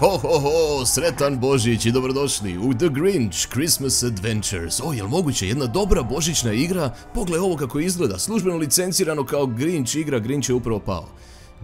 Ho ho ho, sretan Božić i dobrodošli u The Grinch Christmas Adventures. O, jel moguće, jedna dobra božićna igra? Pogled ovo kako izgleda, službeno licencirano kao Grinch igra, Grinch je upravo pao.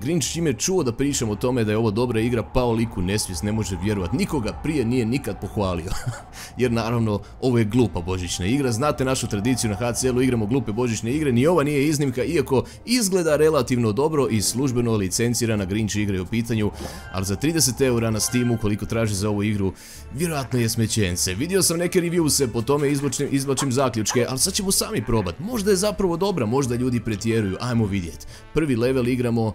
Grinch čim je čuo da pričam o tome da je ovo dobra igra, pao liku nesvijest, ne može vjerovat. Nikoga prije nije nikad pohvalio. Jer naravno, ovo je glupa božićna igra. Znate našu tradiciju na HCL-u, igramo glupe božićne igre. Ni ova nije iznimka, iako izgleda relativno dobro i službeno licencirana Grinch igra u pitanju. Ali za 30 eura na Steamu, koliko traži za ovu igru, vjerojatno je smećence. Vidio sam neke reviewse, po tome izvlačim, izvlačim zaključke, ali sad ćemo sami probat. Možda je zapravo dobra, možda ljudi pretjeruju. Ajmo vidjet. Prvi level igramo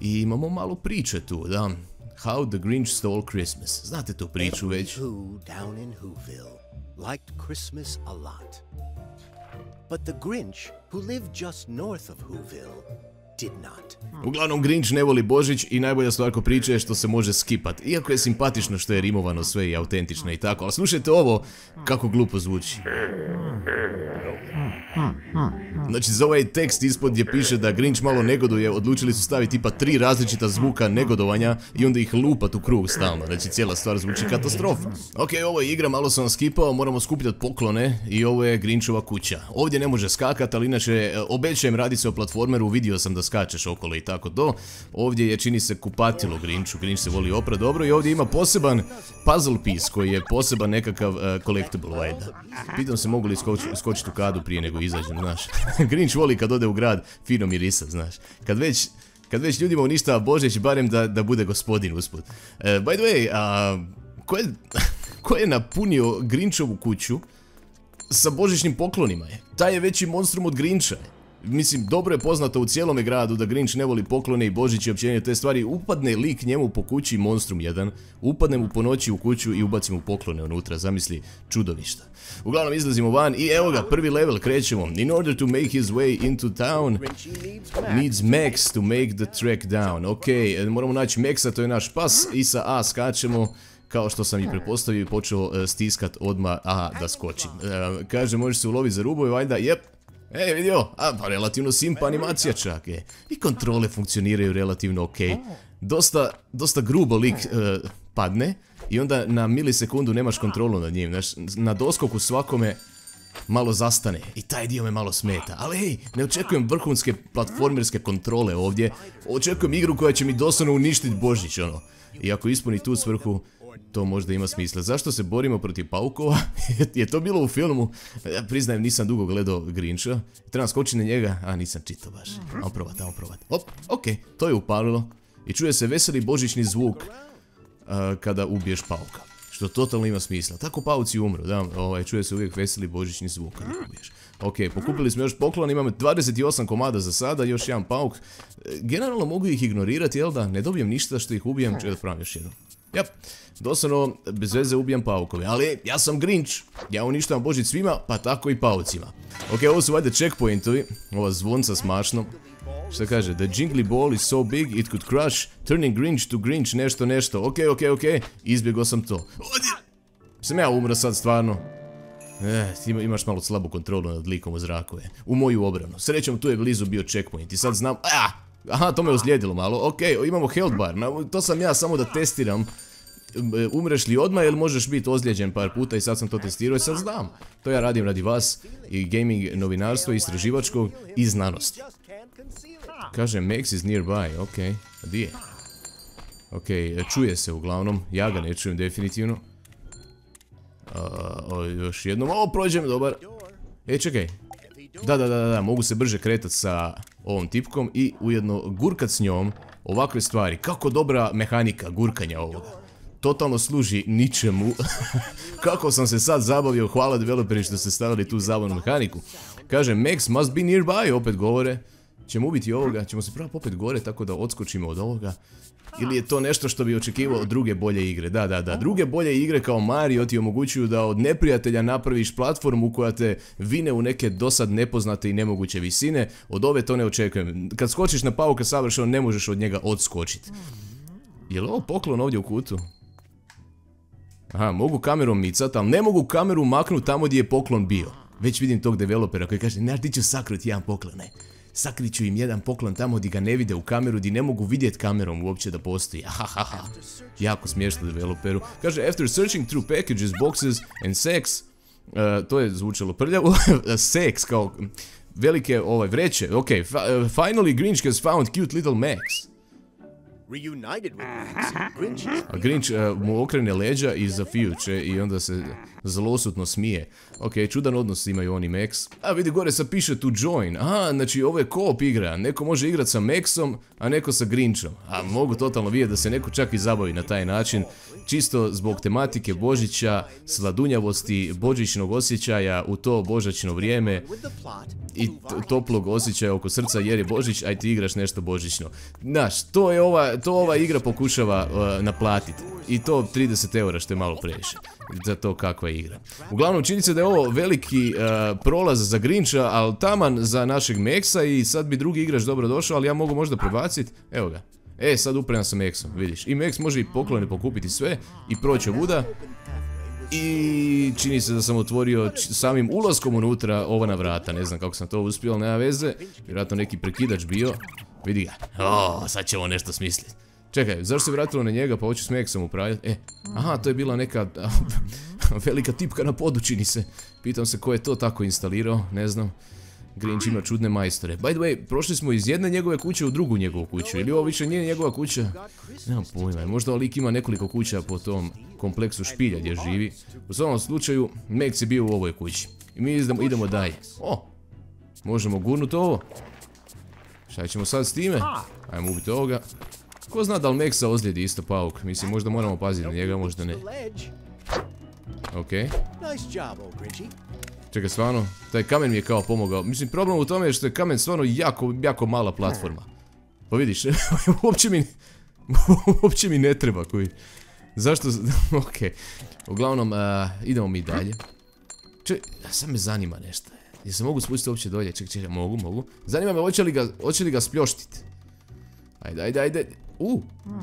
i imamo malo priče tu, da. How the Grinch Stole Christmas. Znate tu priču već. Who down in Whoville liked Christmas a lot. But the Grinch, who lived just north of Whoville, did not. Uglavnom Grinch ne voli Božić i najbolja stvar ko priče je što se može skipat. Iako je simpatično što je rimovano sve i autentično i tako. Ali slušajte ovo kako glupo zvuči. Znači za ovaj tekst ispod gdje piše da Grinch malo negoduje, odlučili su staviti tipa tri različita zvuka negodovanja i onda ih lupat u krug stalno. Znači cijela stvar zvuči katastrofa. Ok, ovo je igra, malo sam skipao, moramo skupljati poklone i ovo je Grinchova kuća. Ovdje ne može skakat, ali inače e, obećajem radi se o platformeru, vidio sam da skačeš okolo i tako to. Ovdje je čini se kupatilo Grinchu, Grinch se voli opra dobro i ovdje ima poseban puzzle piece koji je poseban nekakav uh, collectible valjda. Pitam se mogu li skoči- skočiti u kadu prije nego izađem, znaš. Grinch voli kad ode u grad fino mirisa, znaš. Kad već kad već ljudima uništava Božić, barem da, bude gospodin usput. Uh, by the way, ko, je, napunio Grinchovu kuću sa božićnim poklonima? Taj je veći monstrum od Grincha. Mislim, dobro je poznato u cijelome gradu da Grinch ne voli poklone i Božić i općenito te stvari. Upadne lik njemu po kući monstrum jedan, upadne mu po noći u kuću i ubaci mu poklone unutra, zamisli čudovišta. Uglavnom izlazimo van i evo ga, prvi level krećemo. In order to make his way into town, needs Max to make the track down. Ok, moramo naći Maxa, to je naš pas i sa A skačemo kao što sam i prepostavio i počeo e, stiskat odmah A da skočim. E, kaže, možeš se uloviti za rubove, valjda, jep. E, vidio, a pa relativno simpa animacija čak je. I kontrole funkcioniraju relativno ok. Dosta, dosta grubo lik e, padne i onda na milisekundu nemaš kontrolu nad njim. Znaš, na doskoku svakome malo zastane i taj dio me malo smeta. Ali hej, ne očekujem vrhunske platformerske kontrole ovdje. Očekujem igru koja će mi doslovno uništiti Božić, ono. I ako ispuni tu svrhu, to možda ima smisla. Zašto se borimo protiv paukova? je to bilo u filmu? Ja priznajem, nisam dugo gledao Grincha. Trebam skočiti na njega, a nisam čitao baš. Ajmo probat, ajmo probat. Op, okej, to je upalilo. I čuje se veseli božićni zvuk kada ubiješ pauka. Što totalno ima smisla. Tako pauci umru, da, ovaj, čuje se uvijek veseli božićni zvuk kada ubiješ. Ok, pokupili smo još poklon, imamo 28 komada za sada, još jedan pauk. E, Generalno mogu ih ignorirati, jel da? Ne dobijem ništa što ih ubijem, čekaj da pravim još jednu. Jap, doslovno, bez veze ubijam paukove, ali ja sam Grinch, ja uništavam Božić svima, pa tako i paucima. Ok, ovo su valjda checkpointovi, ova zvonca smašno. Šta kaže, the jingly ball is so big it could crush, turning Grinch to Grinch, nešto nešto, ok, ok, ok, izbjegao sam to. Ovdje! Sam ja umro sad stvarno. Eh, imaš malo slabu kontrolu nad likom u zraku. U moju obranu. Srećom, tu je blizu bio checkpoint i sad znam... Ah! Aha, to me ozlijedilo malo. Ok, imamo health bar. To sam ja samo da testiram. Umreš li odmah ili možeš biti ozlijeđen par puta i sad sam to testirao i sad znam. To ja radim radi vas i gaming novinarstvo, istraživačkog i it. Kaže Max is nearby, ok. A di je? Ok, čuje se uglavnom, ja ga ne čujem definitivno. A, o, još jednom, o, prođem, dobar. E, čekaj. Da, da, da, da, mogu se brže kretat sa ovom tipkom i ujedno gurkat s njom ovakve stvari. Kako dobra mehanika gurkanja ovoga. Totalno služi ničemu. Kako sam se sad zabavio, hvala developeri što ste stavili tu zabavnu mehaniku. Kaže, Max must be nearby, opet govore. Ćemo ubiti ovoga, ćemo se pravo popet gore tako da odskočimo od ovoga. Ili je to nešto što bi očekivao druge bolje igre? Da, da, da. Druge bolje igre kao Mario ti omogućuju da od neprijatelja napraviš platformu koja te vine u neke dosad nepoznate i nemoguće visine. Od ove to ne očekujem. Kad skočiš na pauka savršeno ne možeš od njega odskočiti. Je li ovo poklon ovdje u kutu? Aha, mogu kamerom micat, ali ne mogu kameru maknuti tamo gdje je poklon bio. Već vidim tog developera koji kaže, znaš ti ću sakrut jedan poklon, ne. Sakriću im jedan poklon tamo gdje ga ne vide u kameru, gdje ne mogu vidjeti kamerom uopće da postoji. Ahahaha. Jako smiješno developeru. Kaže, after searching through packages, boxes and sex, uh, to je zvučalo prljavo, sex kao velike ovaj vreće, ok, uh, finally Grinch has found cute little Max. Reunited with Max, Grinch is A Grinch uh, mu okrene leđa i zafijuće i onda se zlosutno smije. Ok, čudan odnos imaju oni Max. A vidi gore sad piše to join. A, znači ovo je co-op igra. Neko može igrat sa Maxom, a neko sa Grinchom. A mogu totalno vidjeti da se neko čak i zabavi na taj način. Čisto zbog tematike Božića, sladunjavosti, božićnog osjećaja u to božačno vrijeme i toplog osjećaja oko srca jer je Božić, aj ti igraš nešto božićno. Znaš, to je ova, to ova igra pokušava uh, naplatiti. I to 30 eura što je malo previše. Za to kakva je igra. Uglavnom čini se da je ovo veliki uh, prolaz za Grinča, ali taman za našeg Meksa i sad bi drugi igrač dobro došao, ali ja mogu možda prebaciti. Evo ga. E, sad upremam sa Meksom, vidiš. I Meks može i poklone pokupiti sve i proći ovuda. I čini se da sam otvorio samim ulaskom unutra ova na vrata, ne znam kako sam to uspio, ali nema veze. Vjerojatno neki prekidač bio. Vidi ga. O, sad ćemo nešto smisliti. Čekaj, zašto se vratilo na njega pa hoću s Meksom upravljati? E, aha, to je bila neka velika tipka na podu, čini se. Pitam se ko je to tako instalirao, ne znam. Grinch ima čudne majstore. By the way, prošli smo iz jedne njegove kuće u drugu njegovu kuću. Ili ovo više nije njegova kuća? Nemam pojma, možda lik ima nekoliko kuća po tom kompleksu špilja gdje živi. U svakom slučaju, Max je bio u ovoj kući. I mi idemo, dalje. O, možemo gurnut ovo. Šta ćemo sad s time? Ajmo ubiti ovoga. Ko zna da li Maxa ozlijedi isto pauk? Mislim, možda moramo paziti na njega, možda ne. The ledge. Ok. Nice job, old Grinchy. Čekaj, stvarno, taj kamen mi je kao pomogao. Mislim, problem u tome je što je kamen stvarno jako, jako mala platforma. Pa vidiš, uopće mi, uopće mi ne treba koji. Zašto, ok. Uglavnom, a, idemo mi dalje. Če, sad me zanima nešto. Jel se mogu spustiti uopće dolje? Čekaj, čekaj, mogu, mogu. Zanima me, hoće li ga, hoće li ga spljoštit? Ajde, ajde, ajde. U,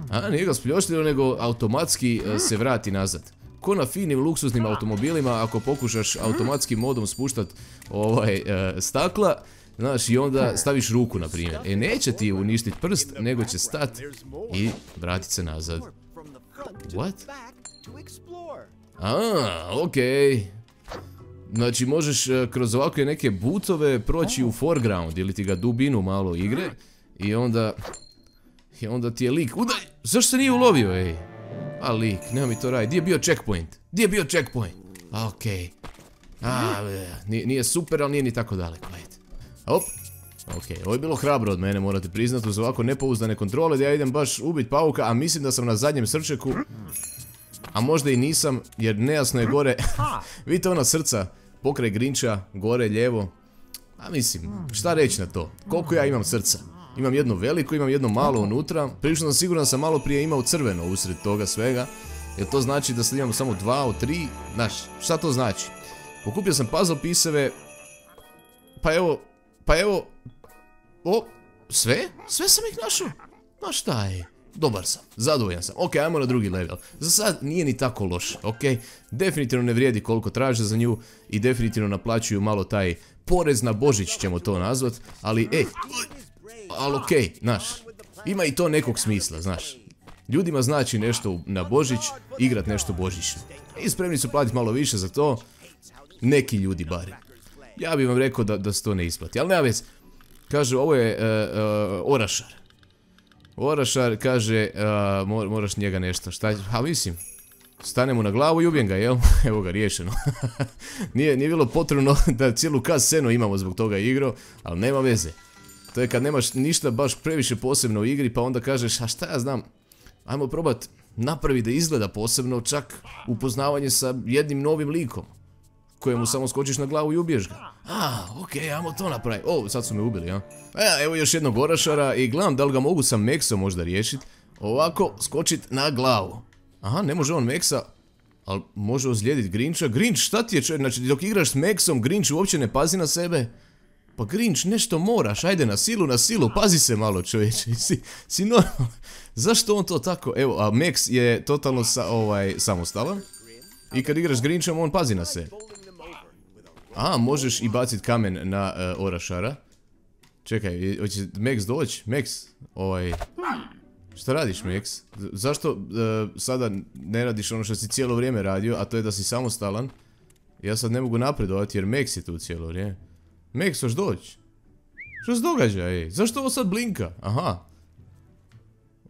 a nije ga spljoštilo, nego automatski e, se vrati nazad. Ko na finim luksuznim automobilima, ako pokušaš automatskim modom spuštat ovaj e, stakla, znaš, i onda staviš ruku, na primjer. E, neće ti uništiti prst, nego će stat i vratit se nazad. What? A, okej. Znači možeš e, kroz ovakve neke butove proći u foreground ili ti ga dubinu malo igre i onda i onda ti je lik udaj, zašto se nije ulovio ej? A lik, nema mi to radi, gdje je bio checkpoint? Gdje je bio checkpoint? A okej. A, e, nije, super, ali nije ni tako daleko, ajde. Op. Ok, ovo je bilo hrabro od mene, morate priznati, uz ovako nepouzdane kontrole da ja idem baš ubit pauka, a mislim da sam na zadnjem srčeku a možda i nisam, jer nejasno je gore. Vidite ona srca, pokraj Grinča, gore, lijevo. A mislim, šta reći na to? Koliko ja imam srca? Imam jedno veliko, imam jedno malo unutra. Prilično sam siguran sam malo prije imao crveno usred toga svega. Jer to znači da sad imam samo dva od tri. Znaš, šta to znači? Pokupio sam puzzle piseve. Pa evo, pa evo. O, sve? Sve sam ih našao. Ma šta je? Dobar sam, zadovoljan sam. Ok, ajmo na drugi level. Za sad nije ni tako loše, ok? Definitivno ne vrijedi koliko traže za nju i definitivno naplaćuju malo taj porez na Božić ćemo to nazvat, ali ej, ali ok, znaš, ima i to nekog smisla, znaš. Ljudima znači nešto na Božić, igrat nešto božićno. I spremni su platiti malo više za to, neki ljudi barem. Ja bih vam rekao da, da se to ne isplati, ali nema veze. Kaže, ovo je e, e, orašar. Orašar kaže, mor- moraš njega nešto, šta, a mislim, stane mu na glavu i ubijem ga, jel? Evo ga, riješeno. nije, nije bilo potrebno da cijelu kas scenu imamo zbog toga igro, ali nema veze. To je kad nemaš ništa baš previše posebno u igri, pa onda kažeš, a šta ja znam, ajmo probat napravi da izgleda posebno, čak upoznavanje sa jednim novim likom kojemu samo skočiš na glavu i ubiješ ga. A, okej, ajmo to napraviti. O, sad su me ubili, ja. E, evo još jednog orašara i gledam da li ga mogu sa Meksom možda riješit. Ovako, skočit na glavu. Aha, ne može on Meksa, ali može ozlijedit Grinča. Grinch, šta ti je čovjek? Znači, dok igraš s Meksom, Grinch uopće ne pazi na sebe. Pa Grinch, nešto moraš, ajde na silu, na silu, pazi se malo čovječe, si, si normalan. Zašto on to tako? Evo, a Max je totalno sa, ovaj, samostalan. I kad igraš Grinchom, on pazi na se. A, možeš i bacit kamen na e, orašara. Čekaj, hoće Max doći? Max, ovaj... Šta radiš, Max? Zašto e, sada ne radiš ono što si cijelo vrijeme radio, a to je da si samostalan? Ja sad ne mogu napredovati jer Max je tu cijelo vrijeme. Max, hoš doći? Što se događa, ej? Zašto ovo sad blinka? Aha.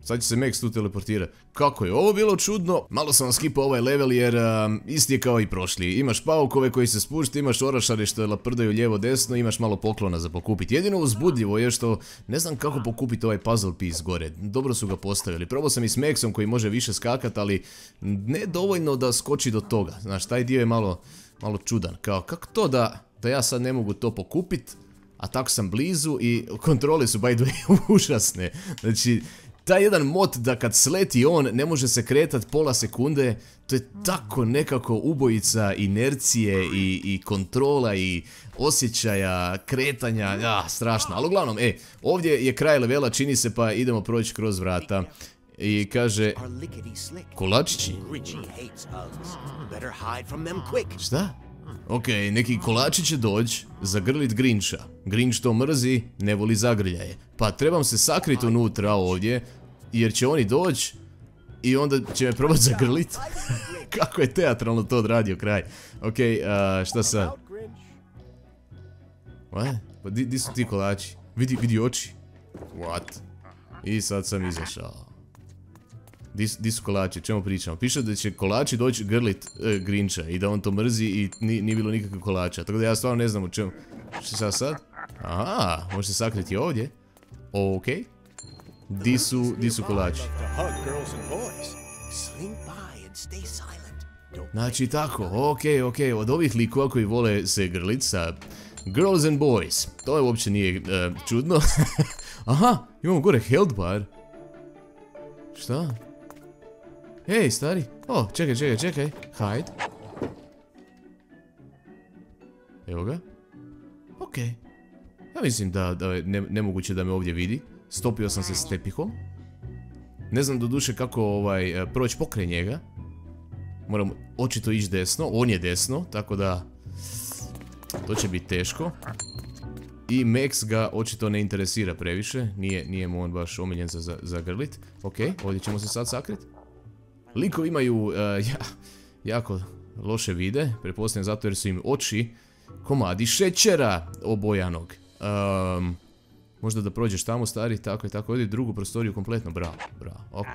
Sad će se Max tu teleportira. Kako je ovo bilo čudno? Malo sam skipao ovaj level jer um, isti je kao i prošli. Imaš paukove koji se spušti, imaš orašare što laprdaju lijevo desno, imaš malo poklona za pokupiti. Jedino uzbudljivo je što ne znam kako pokupiti ovaj puzzle piece gore. Dobro su ga postavili. Probao sam i s Maxom koji može više skakat, ali ne dovoljno da skoči do toga. Znaš, taj dio je malo, malo čudan. Kao, kako to da, da ja sad ne mogu to pokupiti? A tako sam blizu i kontrole su by the way užasne. Znači, taj jedan mod da kad sleti on ne može se kretat pola sekunde, to je tako nekako ubojica inercije i, i kontrola i osjećaja, kretanja, ja, strašno. Ali uglavnom, e, ovdje je kraj levela, čini se pa idemo proći kroz vrata. I kaže, kolačići. Šta? Ok, neki kolači će doći, zagrlit Grincha. Grinch to mrzi, ne voli zagrljaje. Pa trebam se sakriti unutra ovdje, jer će oni doći i onda će me probati zagrlit. Kako je teatralno to odradio kraj. Ok, šta sad? What? Pa di, su ti kolači? Vidi, vidi oči. What? I sad sam izašao. Di, su kolači, čemu pričamo? Piše da će kolači doći grlit e, Grinča i da on to mrzi i nije bilo nikakve kolača. Tako da ja stvarno ne znam u čemu. Što sad sad? Aha, može se sakriti ovdje. Ok. Di su, di su kolači? Znači tako, ok, ok, od ovih likova koji vole se grlit sa Girls and Boys. To je uopće nije e, čudno. Aha, imamo gore health bar. Šta? Ej, stari. O, čekaj, čekaj, čekaj. Hide. Evo ga. Okej. Ja mislim da, je nemoguće da me ovdje vidi. Stopio sam se s tepihom. Ne znam do duše kako ovaj, e, proći pokraj njega. Moram očito ići desno. On je desno, tako da... To će biti teško. I Max ga očito ne interesira previše. Nije, nije mu on baš omiljen za, grlit. Ok, ovdje ćemo se sad sakriti. Likovi imaju e, jako loše vide, pretpostavljam zato jer su im oči komadi šećera obojanog. možda da prođeš tamo stari, tako i tako, ovdje drugu prostoriju kompletno, bravo, bravo, ok.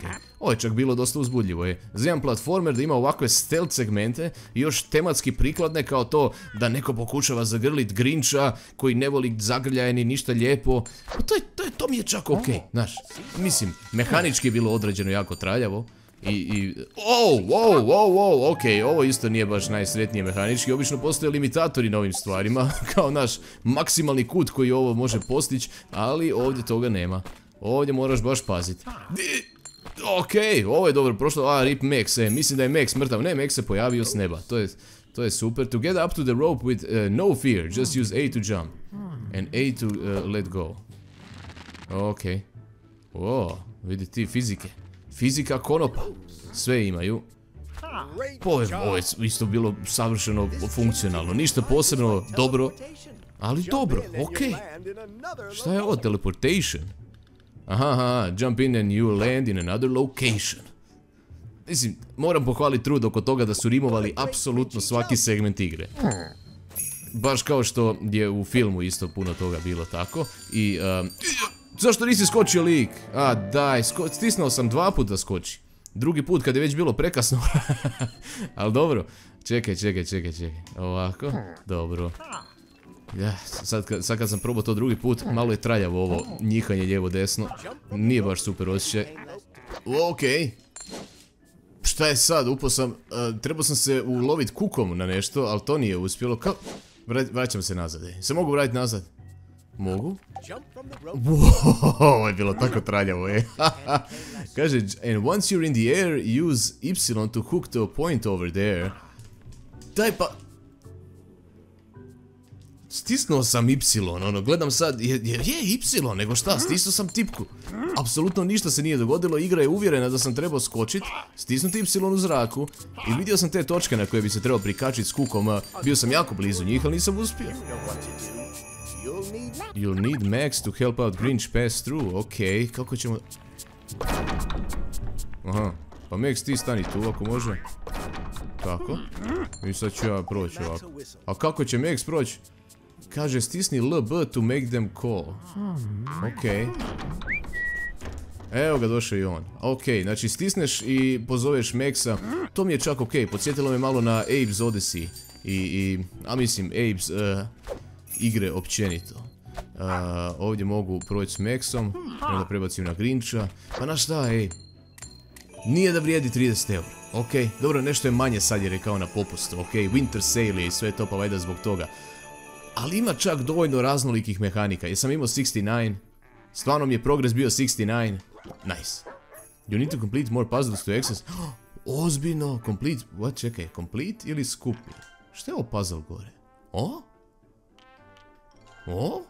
Ovo je čak bilo dosta uzbudljivo je. Jedan platformer da ima ovakve stealth segmente i još tematski prikladne kao to da neko pokušava zagrlit Grincha koji ne voli zagrljaje ni ništa lijepo. Pa to, je, to, je, to mi je čak ok, znaš. Mislim, mehanički je bilo određeno jako traljavo. I, i, oh, wow, wow, wow, ok, ovo isto nije baš najsretnije mehanički, obično postoje limitatori na ovim stvarima, kao naš maksimalni kut koji ovo može postići, ali ovdje toga nema. Ovdje moraš baš paziti. Ok, ovo je dobro prošlo, a rip Max, e, mislim da je Max mrtav, ne, Max se pojavio s neba, to je, to je super. To get up to the rope with uh, no fear, just use A to jump, and A to uh, let go. Ok, o, vidi ti fizike. Fizika konopa. Sve imaju. Ovo je isto bilo savršeno funkcionalno. Ništa posebno dobro. Ali dobro, okej. Šta je ovo? Teleportation? Aha, aha, jump in and you land in another location. Mislim, moram pohvaliti trud oko toga da su rimovali apsolutno svaki segment igre. Baš kao što je u filmu isto puno toga bilo tako. I, Zašto nisi skočio lik? A daj, stisnuo sam dva puta skoči. Drugi put kad je već bilo prekasno. Ali dobro. Čekaj, čekaj, čekaj, čekaj. Ovako. Dobro. Sad, kad sam probao to drugi put, malo je traljavo ovo njihanje lijevo desno. Nije baš super osjećaj. Okej. Šta je sad? Upao sam, trebao sam se ulovit kukom na nešto, ali to nije uspjelo. Kao, vraćam se nazad. Se mogu vratiti nazad? Mogu? ovo je bilo tako traljavo, je. Kaže, and once you're in the air, use Y to hook to a point over there. Daj pa... Stisnuo sam Y, ono, gledam sad, je, je, je Y, nego šta, stisnuo sam tipku. Apsolutno ništa se nije dogodilo, igra je uvjerena da sam trebao skočit, stisnuti Y u zraku i vidio sam te točke na koje bi se trebao prikačiti s kukom, bio sam jako blizu njih, ali nisam uspio. You'll need Max to help out Grinch pass through. Ok, kako ćemo... Aha, pa Max ti stani tu ako može. Tako. I sad ću ja proći ovako. A kako će Max proći? Kaže stisni LB to make them call. Ok. Evo ga došao i on. Ok, znači stisneš i pozoveš Maxa. To mi je čak ok, podsjetilo me malo na Abe's Odyssey. I, i a mislim, Abe's uh, igre općenito. Uh, ovdje mogu proći s Maxom, onda prebacim na Grincha. Pa na šta, ej? Nije da vrijedi 30 eura. Ok, dobro, nešto je manje sad jer je kao na popustu. Ok, Winter Sale i sve to pa valjda zbog toga. Ali ima čak dovoljno raznolikih mehanika. Jesam imao 69. Stvarno mi je progres bio 69. Nice. You need to complete more puzzles to access. Ozbiljno, complete, what, čekaj, complete ili skupi? Što je ovo puzzle gore? O? O?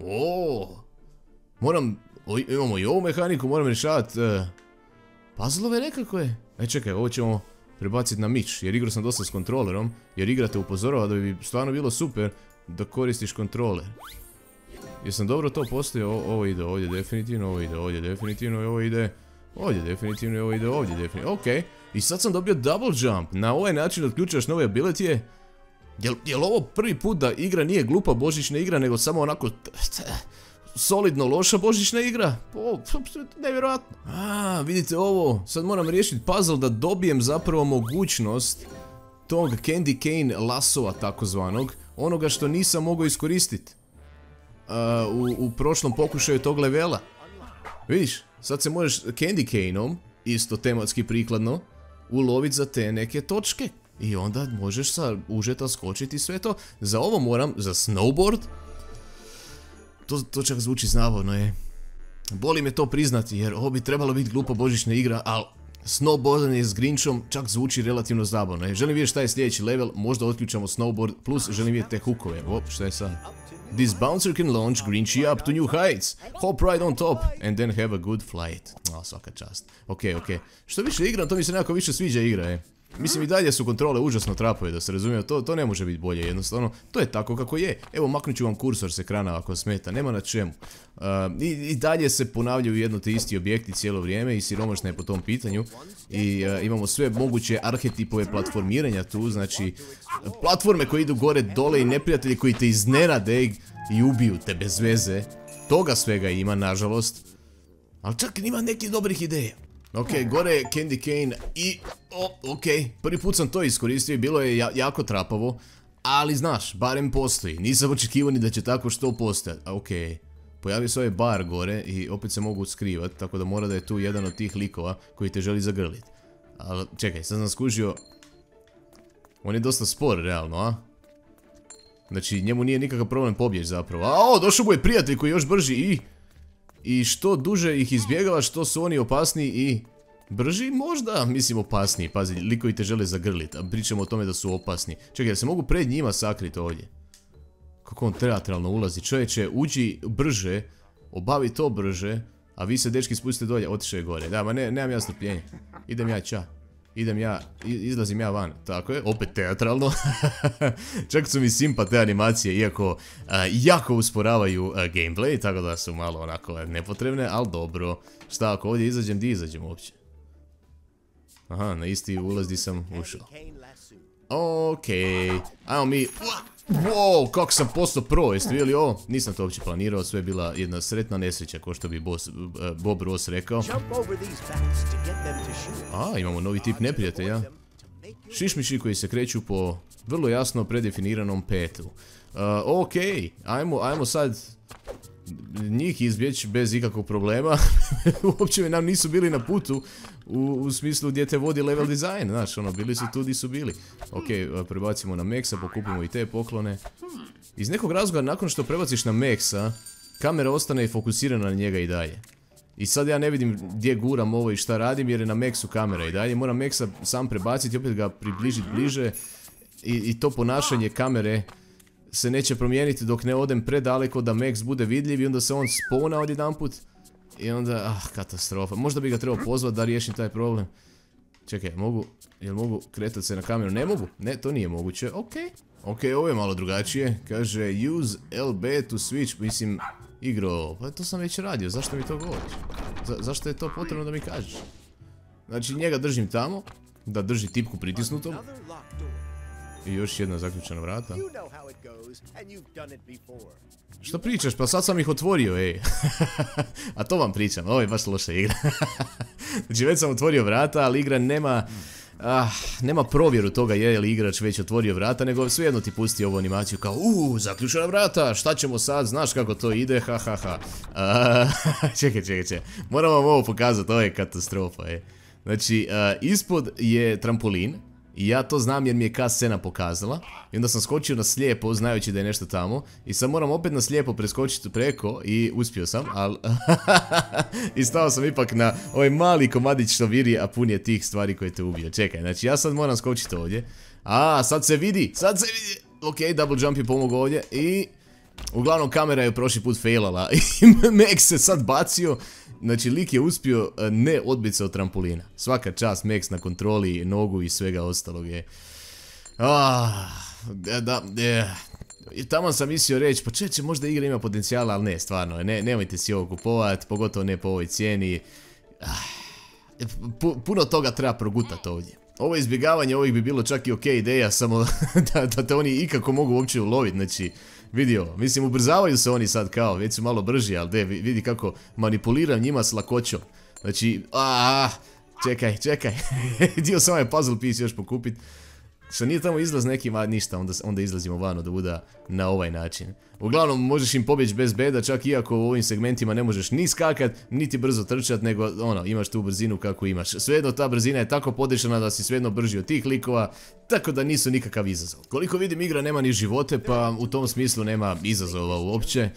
O? Moram, imamo i ovu mehaniku, moram rješavati uh, puzzlove nekako je. E čekaj, ovo ćemo prebaciti na mič, jer igrao sam dosta s kontrolerom, jer igra te upozorava da bi stvarno bilo super da koristiš kontroler. Jesam dobro to postavio, ovo ide ovdje definitivno, ovo ide ovdje definitivno, ovo ide ovdje definitivno, ovo ide ovdje definitivno, okej. I sad sam dobio double jump, na ovaj način otključaš nove ability Jel, ovo prvi put da igra nije glupa božićna igra, nego samo onako solidno loša božićna igra? O, nevjerojatno. A, vidite ovo, sad moram riješiti puzzle da dobijem zapravo mogućnost tog Candy Cane lasova takozvanog, onoga što nisam mogao iskoristiti u, u prošlom pokušaju tog levela. Vidiš, sad se možeš Candy Caneom, isto tematski prikladno, uloviti za te neke točke. I onda možeš sa užeta skočiti sve to. Za ovo moram, za snowboard, to, to čak zvuči znavodno je. Boli me to priznati jer ovo bi trebalo biti glupa božićna igra, ali snowboardanje s Grinchom čak zvuči relativno zabavno. Želim vidjeti šta je sljedeći level, možda otključamo snowboard, plus želim vidjeti te hukove. Op, šta je sad? This bouncer can launch Grinchy up to new heights. Hop right on top and then have a good flight. O, svaka čast. Ok, ok. Što više igram, to mi se nekako više sviđa igra, je. Mislim i dalje su kontrole užasno trapove da se razumije, to, to ne može biti bolje jednostavno, to je tako kako je. Evo maknut ću vam kursor s ekrana ako smeta, nema na čemu. Uh, i, dalje se ponavljaju jedno te isti objekti cijelo vrijeme i siromašna je po tom pitanju. I uh, imamo sve moguće arhetipove platformiranja tu, znači platforme koje idu gore dole i neprijatelji koji te iznenade i ubiju te bez veze. Toga svega ima nažalost. Ali čak ima nekih dobrih ideja. Ok, gore je Candy Cane i... ok, prvi put sam to iskoristio i bilo je jako trapavo. Ali znaš, barem postoji. Nisam očekivao ni da će tako što postojati. Ok, pojavio se ovaj bar gore i opet se mogu skrivat, tako da mora da je tu jedan od tih likova koji te želi zagrlit. Ali čekaj, sad sam skužio... On je dosta spor, realno, a? Znači, njemu nije nikakav problem pobjeć zapravo. A, o, došao mu je prijatelj koji je još brži i... I što duže ih izbjegavaš, što su oni opasniji i brži? Možda, mislim opasniji. Pazi, likovi te žele zagrlit, a pričamo o tome da su opasni. Čekaj, se mogu pred njima sakriti ovdje? Kako on teatralno ulazi? Čovječe, uđi brže, obavi to brže, a vi se dečki spustite dolje, otiše gore. Da, ma ne, nemam ja strpljenje. Idem ja ča idem ja, izlazim ja van, tako je, opet teatralno. Čak su mi simpa te animacije, iako jako usporavaju gameplay, tako da su malo onako nepotrebne, ali dobro. Šta ako ovdje izađem, di izađem uopće? Aha, na isti ulaz di sam ušao. Okej, ajmo mi... Wow, kako sam postao pro, jeste vidjeli ovo? Nisam to uopće planirao, sve je bila jedna sretna nesreća, kao što bi boss, Bob Ross rekao. A, imamo novi tip neprijatelja. Šišmiši koji se kreću po vrlo jasno predefiniranom petu. Uh, ok, ajmo, ajmo sad njih izbjeći bez ikakvog problema. Uopće nam nisu bili na putu u, smislu gdje te vodi level design, znaš, ono, bili su tu gdje su bili. Ok, prebacimo na Maxa, pokupimo i te poklone. Iz nekog razloga, nakon što prebaciš na Maxa, kamera ostane i fokusirana na njega i dalje. I sad ja ne vidim gdje guram ovo i šta radim jer je na Maxu kamera i dalje. Moram Maxa sam prebaciti opet ga približiti bliže. I, I to ponašanje kamere se neće promijeniti dok ne odem predaleko da Max bude vidljiv i onda se on spona odjedanput. I onda, ah, katastrofa. Možda bi ga trebao pozvati da riješim taj problem. Čekaj, mogu, jel mogu kretati se na kameru? Ne mogu, ne, to nije moguće, okej. Ok, ovo je malo drugačije. Kaže, use LB to switch. Mislim, igro, pa to sam već radio, zašto mi to govoriš? zašto je to potrebno da mi kažeš? Znači, njega držim tamo, da drži tipku pritisnutom. I još jedna zaključana vrata. Što pričaš? Pa sad sam ih otvorio, ej. A to vam pričam, ovo je baš loša igra. znači već sam otvorio vrata, ali igra nema... Ah, nema provjeru toga je li igrač već otvorio vrata, nego svejedno ti pusti ovu animaciju kao Uuu, zaključena vrata, šta ćemo sad, znaš kako to ide, ha ha ha. čekaj, čekaj, čekaj. Moram vam ovo pokazati, ovo je katastrofa, je. Znači, ispod je trampolin, i ja to znam jer mi je ka scena pokazala. I onda sam skočio na slijepo znajući da je nešto tamo. I sad moram opet na slijepo preskočiti preko i uspio sam. Ali I stao sam ipak na ovaj mali komadić što viri, a pun je tih stvari koje te ubio. Čekaj, znači ja sad moram skočiti ovdje. A, sad se vidi, sad se vidi. Ok, double jump je pomogao ovdje i... Uglavnom kamera je prošli put failala i Max se sad bacio Znači, lik je uspio e, ne odbiti se od trampolina. Svaka čast Max na kontroli, nogu i svega ostalog je... Ah, je. I tamo sam mislio reći, pa čeće, možda igra ima potencijala, ali ne, stvarno, ne, nemojte si ovo kupovati, pogotovo ne po ovoj cijeni. Ah, puno toga treba progutati ovdje. Ovo izbjegavanje ovih bi bilo čak i ok ideja, samo da, da te oni ikako mogu uopće uloviti, znači vidio, mislim ubrzavaju se oni sad kao, već su malo brži, ali de, vidi kako manipuliram njima s lakoćom. Znači, aaa, čekaj, čekaj, dio sam ovaj puzzle piece još pokupit. Što nije tamo izlaz neki, ma ništa, onda, izlazimo vano da bude na ovaj način. Uglavnom, možeš im pobjeći bez beda, čak iako u ovim segmentima ne možeš ni skakat, niti brzo trčat, nego ono, imaš tu brzinu kako imaš. Svejedno ta brzina je tako podešana da si svejedno brži od tih likova, tako da nisu nikakav izazov. Koliko vidim igra nema ni živote, pa u tom smislu nema izazova uopće.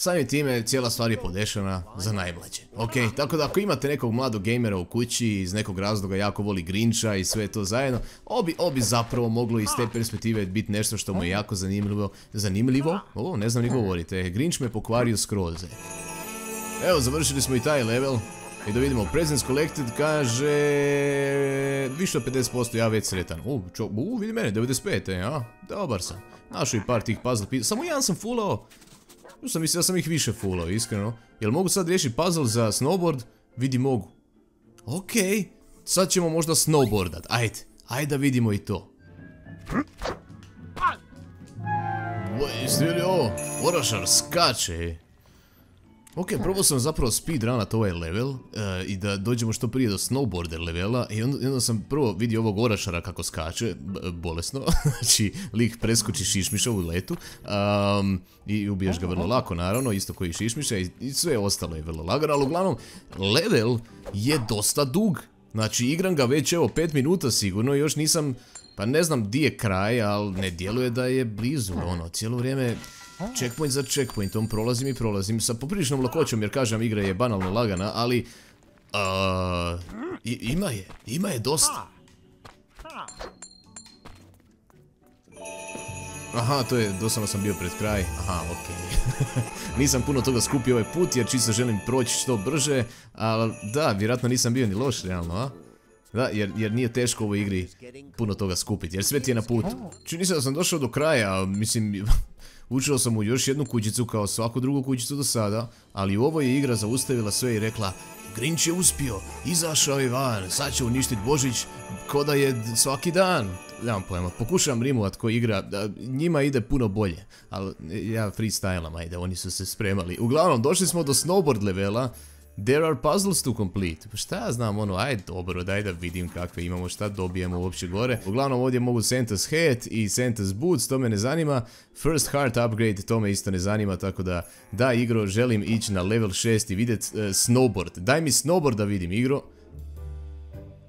Samim time cijela stvar je podešana za najmlađe. Ok, tako da ako imate nekog mladog gamera u kući iz nekog razloga jako voli Grincha i sve to zajedno, obi, obi zapravo moglo iz te perspektive biti nešto što mu je jako zanimljivo. Zanimljivo? Ovo ne znam ni govorite. Grinch me pokvario skroz. Evo, završili smo i taj level. I da vidimo, Presence Collected kaže... Više od 50%, ja već sretan. U, čo, u vidi mene, 95, e, a? Dobar sam. Našao i par tih puzzle pisa. Samo jedan sam fullao. Sam mislio da sam ih više fullao, iskreno. Jel mogu sad riješiti puzzle za snowboard? Vidi mogu. Okej. Sad ćemo možda snowboardat. Ajde. Ajde da vidimo i to. Jeste li ovo? Orašar skače. Ok, probao sam zapravo speedrunat ovaj level eh, i da dođemo što prije do snowboarder levela i onda, sam prvo vidio ovog orašara kako skače, bolesno, znači lik preskoči šišmiša u letu i ubiješ ga vrlo lako naravno, isto koji šišmiša i, sve ostalo je vrlo lagano, ali uglavnom level je dosta dug, znači igram ga već evo 5 minuta sigurno i još nisam, pa ne znam di je kraj, ali ne djeluje da je blizu, ono, cijelo vrijeme checkpoint za checkpointom, prolazim i prolazim sa popriličnom lakoćom jer kažem igra je banalno lagana, ali ima je, ima je dosta. Aha, to je, doslovno sam bio pred kraj, aha, okej. nisam puno toga skupio ovaj put jer čisto želim proći što brže, ali da, vjerojatno nisam bio ni loš realno, a? Da, jer, jer nije teško u ovoj igri puno toga skupiti, jer sve ti je na putu. Čini se da sam došao do kraja, mislim, Učio sam u još jednu kućicu kao svaku drugu kućicu do sada, ali u ovoj je igra zaustavila sve i rekla Grinch je uspio, izašao je van, sad će uništiti Božić ko da je svaki dan. Nemam pojma, pokušam rimovat ko igra, njima ide puno bolje, ali ja freestylam, ajde, oni su se spremali. Uglavnom, došli smo do snowboard levela, There are puzzles to complete. Pa šta ja znam, ono, aj dobro, daj da vidim kakve imamo, šta dobijemo uopće gore. Uglavnom ovdje mogu Santa's hat i Santa's boots, to me ne zanima. First heart upgrade, to me isto ne zanima, tako da, da igro, želim ići na level 6 i vidjet uh, snowboard. Daj mi snowboard da vidim igro.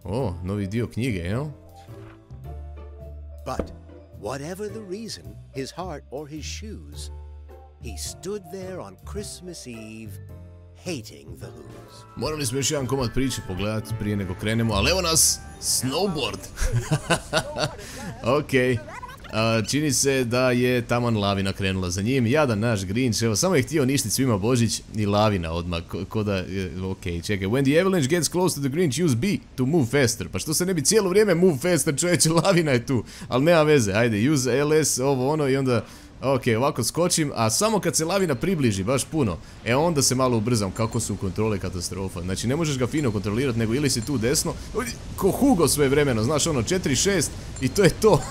O, novi dio knjige, jel? But, whatever the reason, his heart or his shoes, he stood there on Christmas Eve hating the Who's. Morali smo još jedan komad priče pogledati prije nego krenemo, ali evo nas, snowboard. ok, A, čini se da je taman lavina krenula za njim. Jadan naš Grinch, evo, samo je htio ništiti svima Božić i lavina odmah. Ko, da, ok, čekaj. When the avalanche gets close to the Grinch, use B to move faster. Pa što se ne bi cijelo vrijeme move faster, čovječe, lavina je tu. Ali nema veze, ajde, use LS, ovo ono i onda Ok, ovako skočim, a samo kad se lavina približi, baš puno, e onda se malo ubrzam, kako su kontrole katastrofa. Znači ne možeš ga fino kontrolirati, nego ili si tu desno, ko Hugo sve vremeno, znaš ono, 4-6 i to je to.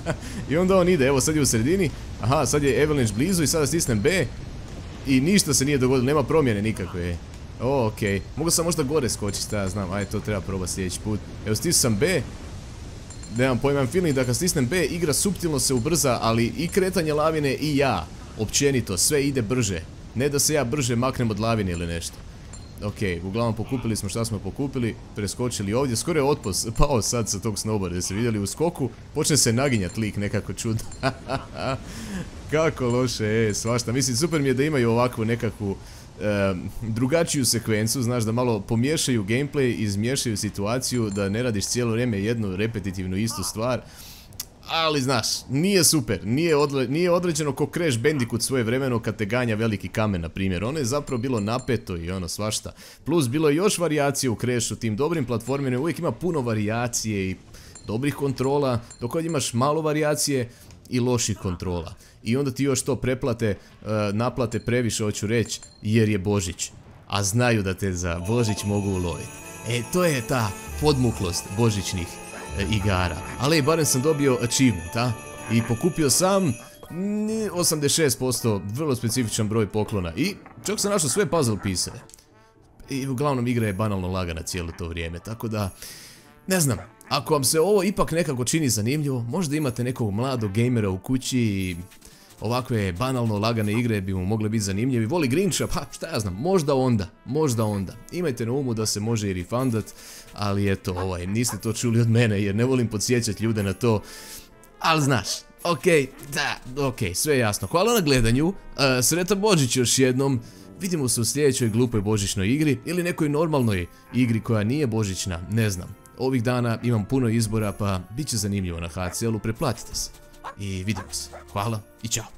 I onda on ide, evo sad je u sredini, aha, sad je Avalanche blizu i sada stisnem B i ništa se nije dogodilo, nema promjene nikakve. O, okej, mogu sam možda gore skočiti, ja znam, ajde to treba probati sljedeći put. Evo stisam B, nemam pojma, feeling da kad stisnem B, igra suptilno se ubrza, ali i kretanje lavine i ja, općenito, sve ide brže. Ne da se ja brže maknem od lavine ili nešto. Ok, uglavnom pokupili smo šta smo pokupili, preskočili ovdje, skoro je otpos pao sad sa tog snowboarda, da ste vidjeli u skoku, počne se naginjat lik nekako čudno. Kako loše, e, svašta, mislim super mi je da imaju ovakvu nekakvu drugačiju sekvencu, znaš da malo pomiješaju gameplay, izmiješaju situaciju, da ne radiš cijelo vrijeme jednu repetitivnu istu stvar. Ali znaš, nije super, nije, nije određeno ko Crash Bandicoot svoje vremeno kad te ganja veliki kamen, na primjer. Ono je zapravo bilo napeto i ono svašta. Plus bilo je još varijacije u Crashu, tim dobrim platformima uvijek ima puno varijacije i dobrih kontrola, dok ovdje imaš malo varijacije i loših kontrola i onda ti još to preplate, e, naplate previše, hoću reći, jer je Božić. A znaju da te za Božić mogu uloviti. E, to je ta podmuklost božićnih e, igara. Ali barem sam dobio achievement, a? I pokupio sam 86%, vrlo specifičan broj poklona. I čak sam našao sve puzzle pise. I uglavnom igra je banalno lagana cijelo to vrijeme, tako da... Ne znam, ako vam se ovo ipak nekako čini zanimljivo, možda imate nekog mladog gamera u kući i ovakve banalno lagane igre bi mu mogle biti zanimljivi. Voli Grincha, pa šta ja znam, možda onda, možda onda. Imajte na umu da se može i refundat, ali eto, ovaj, niste to čuli od mene jer ne volim podsjećati ljude na to. Ali znaš, ok, da, ok, sve jasno. Hvala na gledanju, e, sreta Božić još jednom. Vidimo se u sljedećoj glupoj božićnoj igri ili nekoj normalnoj igri koja nije božićna, ne znam. Ovih dana imam puno izbora pa bit će zanimljivo na HCL-u, preplatite se i vidimo se. Hvala i.